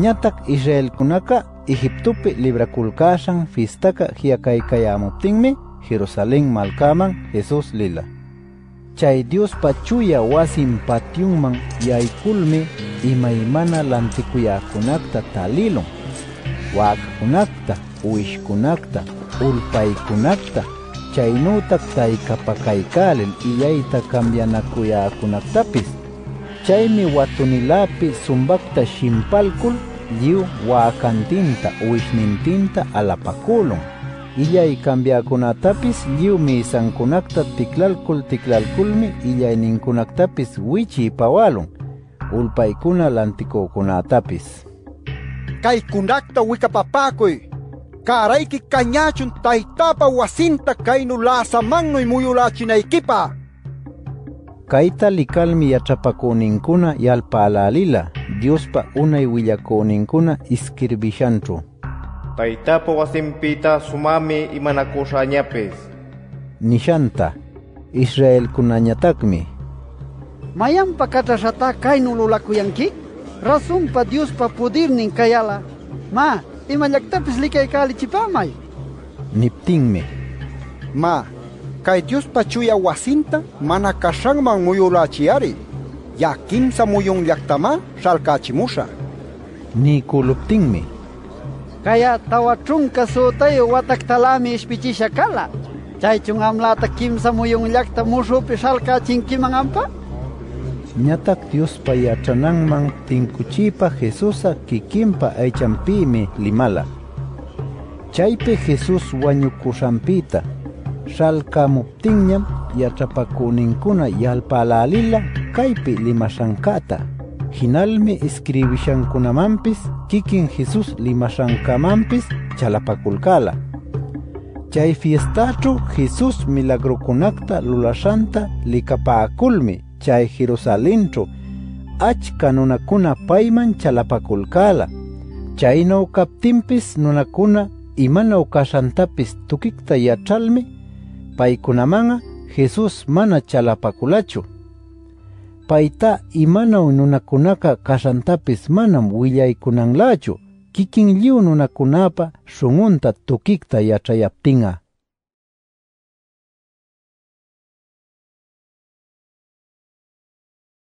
Ñatak Israelkunaqa Egiptopi librakulkashan fiestaqa hiyakaykayamuptinmi Jerusalén malkaman Jesus lila. Chay Diospa chuya wasin patiunman yaykulmi imaymana lantikuyakunakta talilun. Wakkunakta, uwishkunakta, ulpaykunakta, chaynutak taykapakaykalil iyayta kambyanakuyakunaktapis. Chaymi watunilapi sumbakta shimpalkul lliw waakantinta uwishnintinta alapakulun. Illay cambiakunatapis lliw misankunakta tiklalkul tiklalkulmi illayninkunaktapis wichi pawalun. Ulpaykuna lantikukunatapis. Kaykunakta wikapapakuy. Karayki kañachun taytapa wasinta kaynu lasamannuy muyulachinaykipa. Kaytalikalmi yalpa alalila Diospa unay willakunankuna iskirvishanchu. Taytapo wasinpita sumami imanakushañapis. Nishanta, Israelkunañatakmi. Mayanpa katrashata kaynu lulakuyanki? Rasunpa Diospa pudirnin kayala. Ma, imallaktapis likay kalichipamay. Niptinmi. Ma, kay Diospa chuya wasinta mana kashanman muyulachiyari. Ya kimsa muyun llaktama shalkachimusha. nikuluptinmi Kaya tawa trunka sutayo wataktalami ispichisha kala. Chaychun amlata kimsa muyun llakta mushupi shalkachinkiman ampa? Ñatak Diospa yachananman tinkuchipa Jesusa kikinpa aychanpimi limala. Chaypi Jesus wañukushanpita shalkamuptinñam yachapakuninkuna yalpalalila kaypi limashankata. Hinalmi escribishankunamanpis kikin Jesus limashankamampis chalapakulkala. Chay fiestachu Jesus milagrukunakta lulashanta likapaakulmi chay Jerusalenchu achka nunakuna payman chalapakulkala. Chaynaw kaptinpis nunakuna imanaw kashantapis tukikta yachalmi paykunamanga Jesus mana chalapakulachu. Payta imanaw nunakunaka kashantapis manam willaykunanlachu kikin lliw nunakunapa shungunta tukikta yachayaptinga.